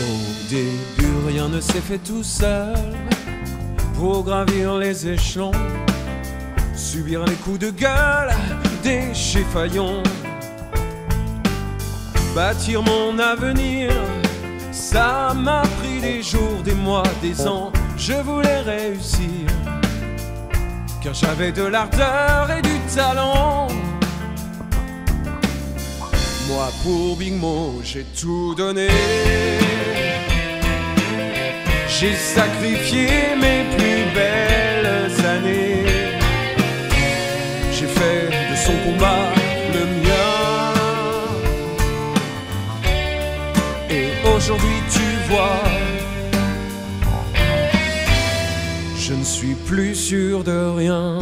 Au début, rien ne s'est fait tout seul pour gravir les échelons, subir les coups de gueule des chifaillons, bâtir mon avenir. Ça m'a pris des jours, des mois, des ans. Je voulais réussir, car j'avais de l'ardeur et du talent. Moi pour Big Mo, j'ai tout donné. J'ai sacrifié mes plus belles années. J'ai fait de son combat le mien. Et aujourd'hui tu vois, je ne suis plus sûr de rien.